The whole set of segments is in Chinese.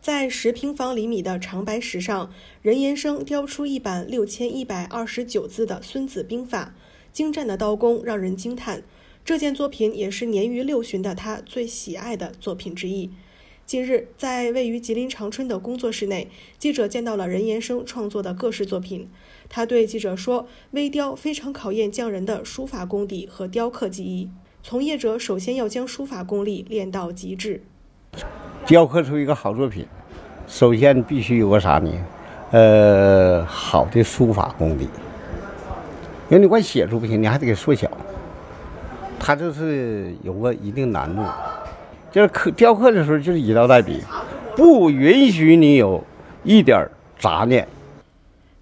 在十平方厘米的长白石上，任延生雕出一版六千一百二十九字的《孙子兵法》，精湛的刀工让人惊叹。这件作品也是年逾六旬的他最喜爱的作品之一。近日，在位于吉林长春的工作室内，记者见到了任延生创作的各式作品。他对记者说：“微雕非常考验匠人的书法功底和雕刻技艺。从业者首先要将书法功力练到极致。雕刻出一个好作品，首先必须有个啥呢？呃，好的书法功底。因为你光写出不行，你还得给缩小。它就是有个一定难度，就是刻雕刻的时候就是以刀代笔，不允许你有一点杂念。”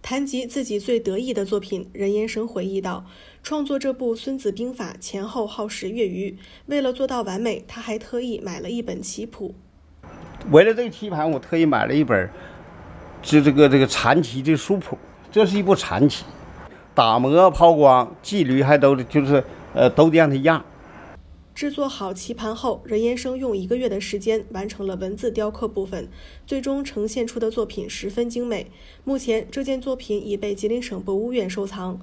谈及自己最得意的作品，任延生回忆道：“创作这部《孙子兵法》前后耗时月余，为了做到完美，他还特意买了一本棋谱。为了这个棋盘，我特意买了一本，这这个这个残棋的书谱。这是一部残棋，打磨、抛光、纪律还都就是呃都得让它样。”制作好棋盘后，任延生用一个月的时间完成了文字雕刻部分，最终呈现出的作品十分精美。目前，这件作品已被吉林省博物院收藏。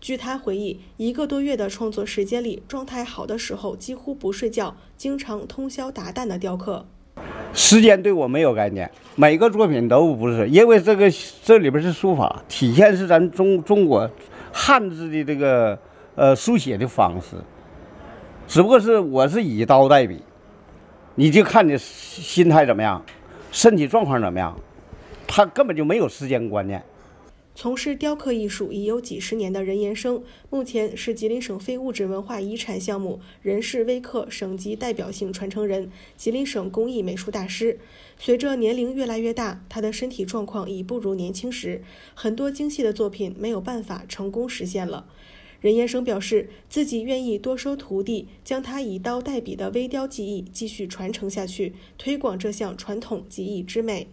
据他回忆，一个多月的创作时间里，状态好的时候几乎不睡觉，经常通宵达旦的雕刻。时间对我没有概念，每个作品都不是，因为这个这里边是书法，体现是咱中中国汉字的这个呃书写的方式。只不过是我是以刀代笔，你就看你心态怎么样，身体状况怎么样，他根本就没有时间观念。从事雕刻艺术已有几十年的任延生，目前是吉林省非物质文化遗产项目人氏微刻省级代表性传承人、吉林省工艺美术大师。随着年龄越来越大，他的身体状况已不如年轻时，很多精细的作品没有办法成功实现了。任延生表示，自己愿意多收徒弟，将他以刀代笔的微雕技艺继续传承下去，推广这项传统技艺之美。